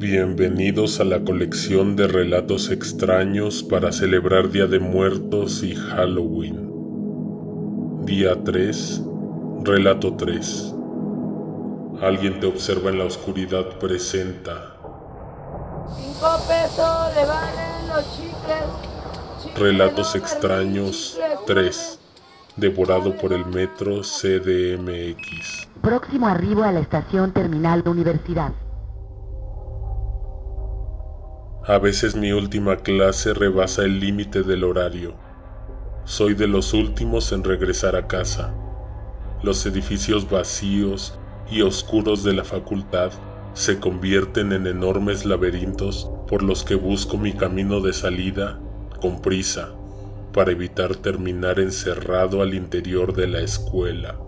Bienvenidos a la colección de relatos extraños para celebrar Día de Muertos y Halloween. Día 3, relato 3. Alguien te observa en la oscuridad presenta. Cinco pesos le valen los chicles. Chicles Relatos no, extraños chicles, 3. Devorado por el metro CDMX. Próximo arribo a la estación terminal de universidad. A veces mi última clase rebasa el límite del horario. Soy de los últimos en regresar a casa. Los edificios vacíos y oscuros de la facultad se convierten en enormes laberintos por los que busco mi camino de salida con prisa para evitar terminar encerrado al interior de la escuela.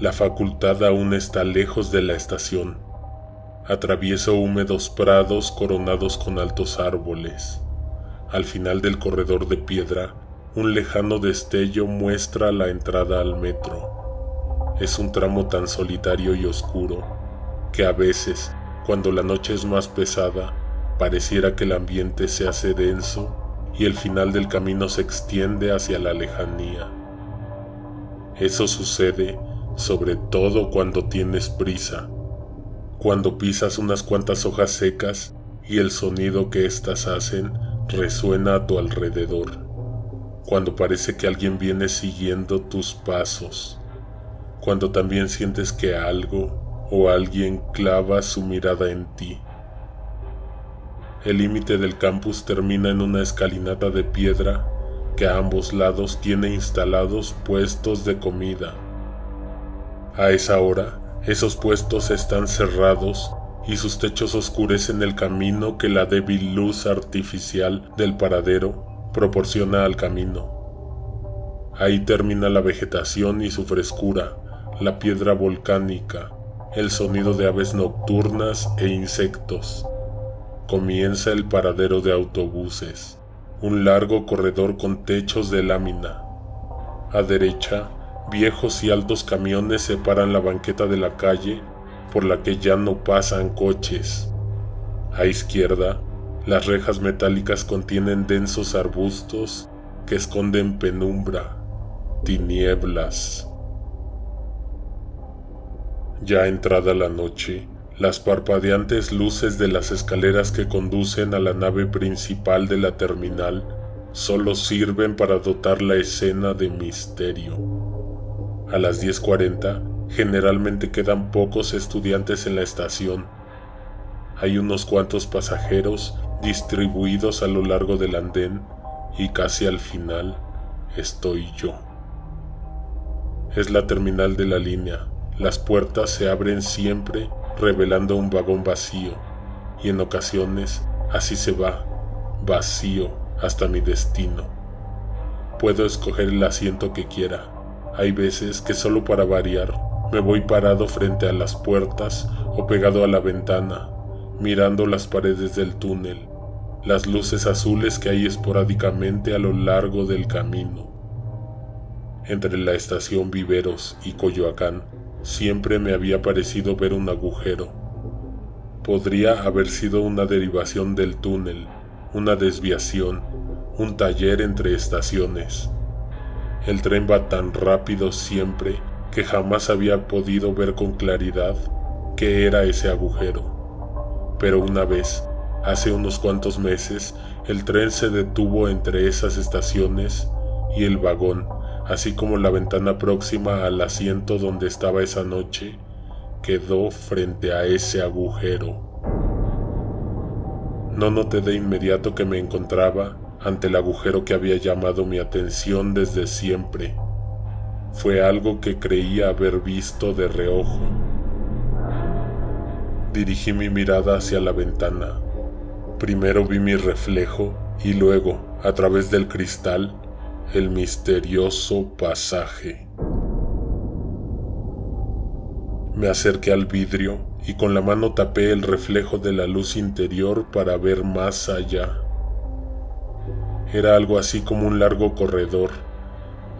La facultad aún está lejos de la estación Atravieso húmedos prados coronados con altos árboles. Al final del corredor de piedra, un lejano destello muestra la entrada al metro. Es un tramo tan solitario y oscuro que a veces, cuando la noche es más pesada, pareciera que el ambiente se hace denso y el final del camino se extiende hacia la lejanía. Eso sucede sobre todo cuando tienes prisa cuando pisas unas cuantas hojas secas y el sonido que éstas hacen resuena a tu alrededor, cuando parece que alguien viene siguiendo tus pasos, cuando también sientes que algo o alguien clava su mirada en ti. El límite del campus termina en una escalinata de piedra que a ambos lados tiene instalados puestos de comida. A esa hora, esos puestos están cerrados y sus techos oscurecen el camino que la débil luz artificial del paradero proporciona al camino. Ahí termina la vegetación y su frescura, la piedra volcánica, el sonido de aves nocturnas e insectos. Comienza el paradero de autobuses, un largo corredor con techos de lámina. A derecha, Viejos y altos camiones separan la banqueta de la calle por la que ya no pasan coches. A izquierda, las rejas metálicas contienen densos arbustos que esconden penumbra, tinieblas. Ya entrada la noche, las parpadeantes luces de las escaleras que conducen a la nave principal de la terminal solo sirven para dotar la escena de misterio. A las 10.40 generalmente quedan pocos estudiantes en la estación. Hay unos cuantos pasajeros distribuidos a lo largo del andén y casi al final estoy yo. Es la terminal de la línea. Las puertas se abren siempre revelando un vagón vacío y en ocasiones así se va, vacío hasta mi destino. Puedo escoger el asiento que quiera hay veces que solo para variar me voy parado frente a las puertas o pegado a la ventana, mirando las paredes del túnel, las luces azules que hay esporádicamente a lo largo del camino. Entre la estación Viveros y Coyoacán siempre me había parecido ver un agujero. Podría haber sido una derivación del túnel, una desviación, un taller entre estaciones. El tren va tan rápido siempre que jamás había podido ver con claridad qué era ese agujero. Pero una vez, hace unos cuantos meses, el tren se detuvo entre esas estaciones y el vagón, así como la ventana próxima al asiento donde estaba esa noche, quedó frente a ese agujero. No noté de inmediato que me encontraba ante el agujero que había llamado mi atención desde siempre. Fue algo que creía haber visto de reojo. Dirigí mi mirada hacia la ventana. Primero vi mi reflejo y luego, a través del cristal, el misterioso pasaje. Me acerqué al vidrio y con la mano tapé el reflejo de la luz interior para ver más allá. Era algo así como un largo corredor,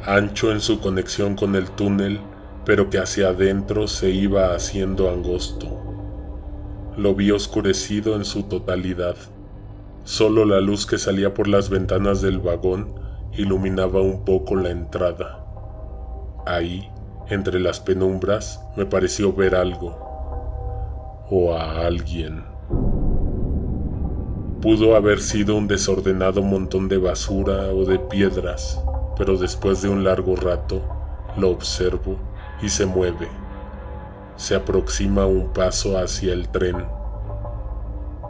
ancho en su conexión con el túnel, pero que hacia adentro se iba haciendo angosto. lo vi oscurecido en su totalidad. Solo la luz que salía por las ventanas del vagón iluminaba un poco la entrada. Ahí, entre las penumbras, me pareció ver algo. O a alguien. Pudo haber sido un desordenado montón de basura o de piedras, pero después de un largo rato lo observo y se mueve. Se aproxima un paso hacia el tren.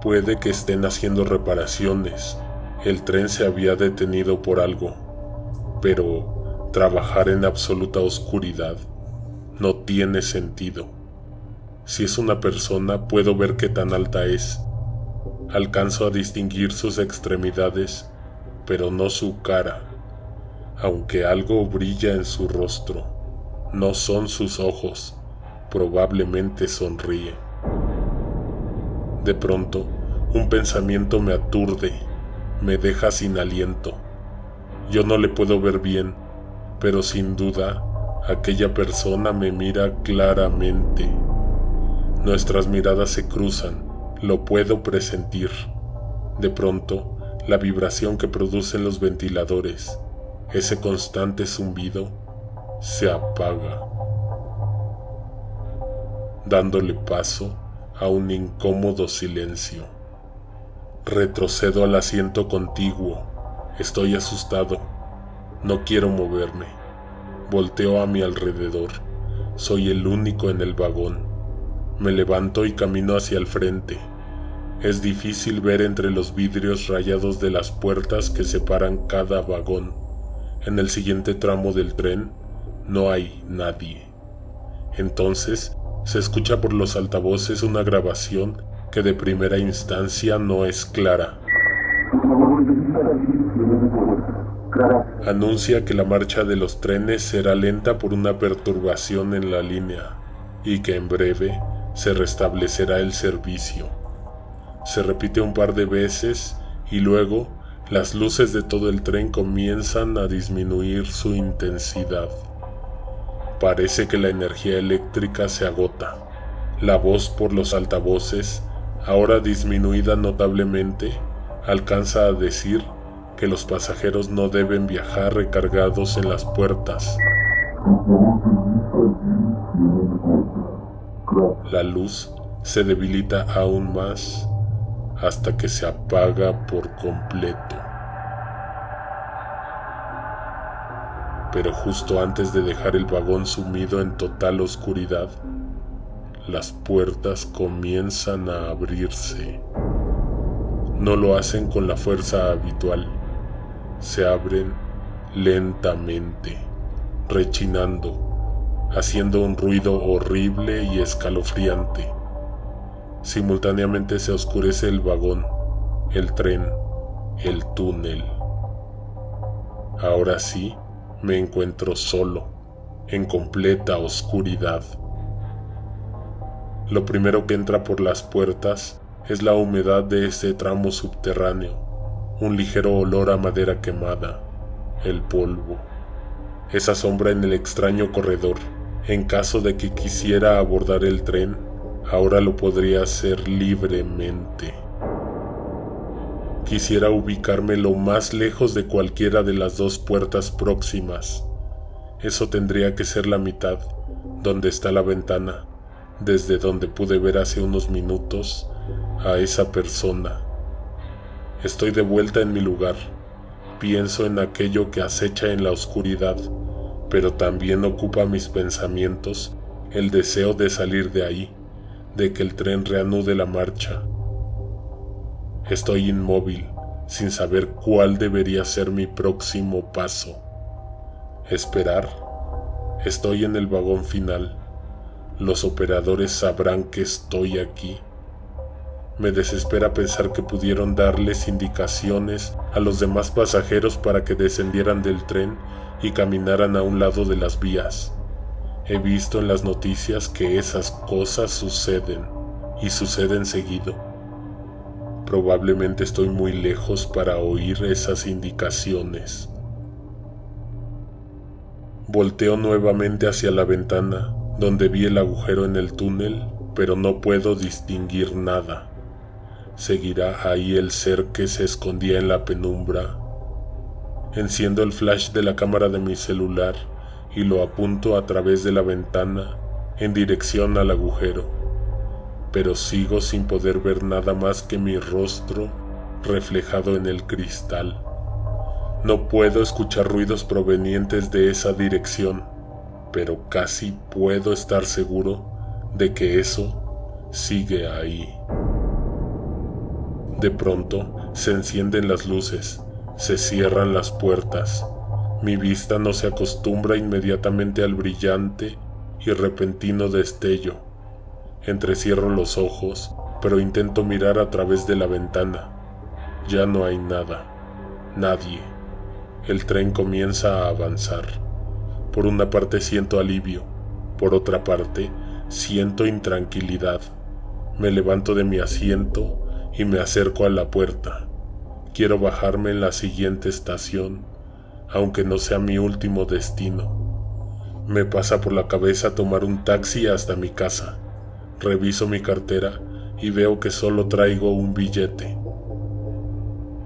Puede que estén haciendo reparaciones. El tren se había detenido por algo. Pero trabajar en absoluta oscuridad no tiene sentido. Si es una persona, puedo ver qué tan alta es. Alcanzo a distinguir sus extremidades, pero no su cara, aunque algo brilla en su rostro. No son sus ojos, probablemente sonríe. De pronto, un pensamiento me aturde, me deja sin aliento. Yo no le puedo ver bien, pero sin duda aquella persona me mira claramente. Nuestras miradas se cruzan, lo puedo presentir. De pronto, la vibración que producen los ventiladores, ese constante zumbido, se apaga, dándole paso a un incómodo silencio. Retrocedo al asiento contiguo. Estoy asustado. No quiero moverme. Volteo a mi alrededor. Soy el único en el vagón. Me levanto y camino hacia el frente. Es difícil ver entre los vidrios rayados de las puertas que separan cada vagón. En el siguiente tramo del tren no hay nadie. Entonces se escucha por los altavoces una grabación que de primera instancia no es clara. Anuncia que la marcha de los trenes será lenta por una perturbación en la línea y que en breve se restablecerá el servicio. Se repite un par de veces y luego las luces de todo el tren comienzan a disminuir su intensidad. Parece que la energía eléctrica se agota. La voz por los altavoces ahora disminuida notablemente, alcanza a decir que los pasajeros no deben viajar recargados en las puertas. La luz se debilita aún más hasta que se apaga por completo. Pero justo antes de dejar el vagón sumido en total oscuridad, las puertas comienzan a abrirse. No lo hacen con la fuerza habitual, se abren lentamente, rechinando, haciendo un ruido horrible y escalofriante. Simultáneamente se oscurece el vagón, el tren, el túnel. Ahora sí, me encuentro solo, en completa oscuridad. Lo primero que entra por las puertas es la humedad de ese tramo subterráneo, un ligero olor a madera quemada, el polvo, esa sombra en el extraño corredor. En caso de que quisiera abordar el tren, ahora lo podría hacer libremente. Quisiera ubicarme lo más lejos de cualquiera de las dos puertas próximas. Eso tendría que ser la mitad, donde está la ventana desde donde pude ver hace unos minutos a esa persona. Estoy de vuelta en mi lugar. Pienso en aquello que acecha en la oscuridad, pero también ocupa mis pensamientos el deseo de salir de ahí, de que el tren reanude la marcha. Estoy inmóvil, sin saber cuál debería ser mi próximo paso. Esperar. Estoy en el vagón final los operadores sabrán que estoy aquí. Me desespera pensar que pudieron darles indicaciones a los demás pasajeros para que descendieran del tren y caminaran a un lado de las vías. He visto en las noticias que esas cosas suceden y suceden seguido. Probablemente estoy muy lejos para oír esas indicaciones. Volteo nuevamente hacia la ventana donde vi el agujero en el túnel pero no puedo distinguir nada. ¿Seguirá ahí el ser que se escondía en la penumbra? Enciendo el flash de la cámara de mi celular y lo apunto a través de la ventana en dirección al agujero, pero sigo sin poder ver nada más que mi rostro reflejado en el cristal. No puedo escuchar ruidos provenientes de esa dirección, pero casi puedo estar seguro de que eso sigue ahí. De pronto se encienden las luces, se cierran las puertas. Mi vista no se acostumbra inmediatamente al brillante y repentino destello. Entrecierro los ojos, pero intento mirar a través de la ventana. Ya no hay nada, nadie. El tren comienza a avanzar. Por una parte siento alivio, por otra parte siento intranquilidad. Me levanto de mi asiento y me acerco a la puerta. Quiero bajarme en la siguiente estación, aunque no sea mi último destino. Me pasa por la cabeza tomar un taxi hasta mi casa. Reviso mi cartera y veo que solo traigo un billete.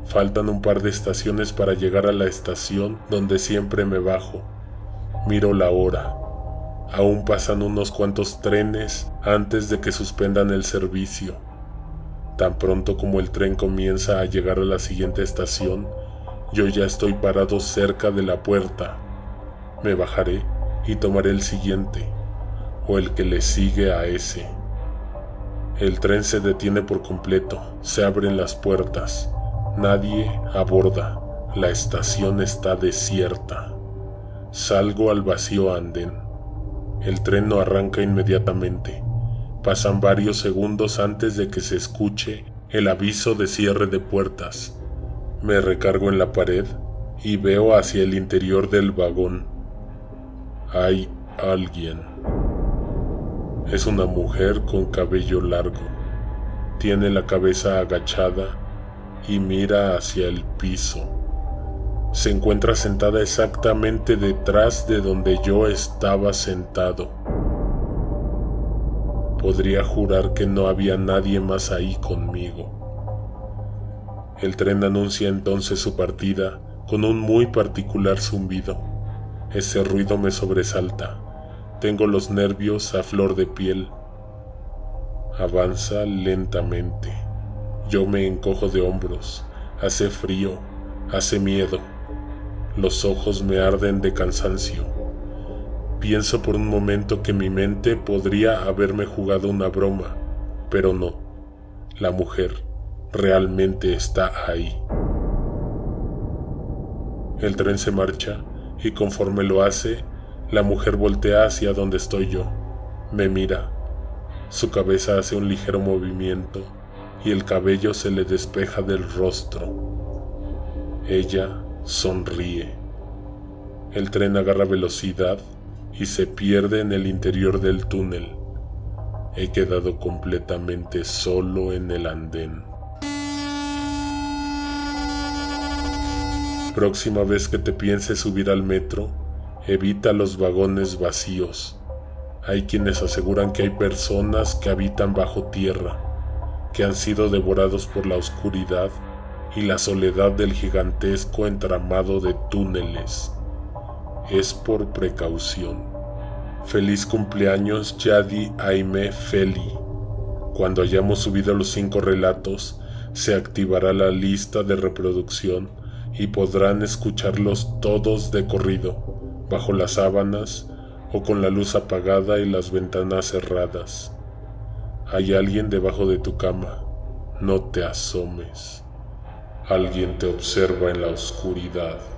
Faltan un par de estaciones para llegar a la estación donde siempre me bajo. Miro la hora. Aún pasan unos cuantos trenes antes de que suspendan el servicio. Tan pronto como el tren comienza a llegar a la siguiente estación, yo ya estoy parado cerca de la puerta. Me bajaré y tomaré el siguiente, o el que le sigue a ese. El tren se detiene por completo, se abren las puertas, nadie aborda, la estación está desierta. Salgo al vacío andén. El tren no arranca inmediatamente. Pasan varios segundos antes de que se escuche el aviso de cierre de puertas. Me recargo en la pared y veo hacia el interior del vagón. Hay alguien. Es una mujer con cabello largo. Tiene la cabeza agachada y mira hacia el piso. Se encuentra sentada exactamente detrás de donde yo estaba sentado. Podría jurar que no había nadie más ahí conmigo. El tren anuncia entonces su partida con un muy particular zumbido. Ese ruido me sobresalta. Tengo los nervios a flor de piel. Avanza lentamente. Yo me encojo de hombros. Hace frío. Hace miedo. Los ojos me arden de cansancio. Pienso por un momento que mi mente podría haberme jugado una broma, pero no. La mujer realmente está ahí. El tren se marcha y conforme lo hace, la mujer voltea hacia donde estoy yo, me mira, su cabeza hace un ligero movimiento y el cabello se le despeja del rostro. Ella sonríe. El tren agarra velocidad y se pierde en el interior del túnel. He quedado completamente solo en el andén. próxima vez que te pienses subir al metro, evita los vagones vacíos. Hay quienes aseguran que hay personas que habitan bajo tierra, que han sido devorados por la oscuridad y la soledad del gigantesco entramado de túneles. Es por precaución. Feliz cumpleaños Yadi Aime Feli. Cuando hayamos subido los cinco relatos, se activará la lista de reproducción y podrán escucharlos todos de corrido, bajo las sábanas o con la luz apagada y las ventanas cerradas. Hay alguien debajo de tu cama, no te asomes. Alguien te observa en la oscuridad.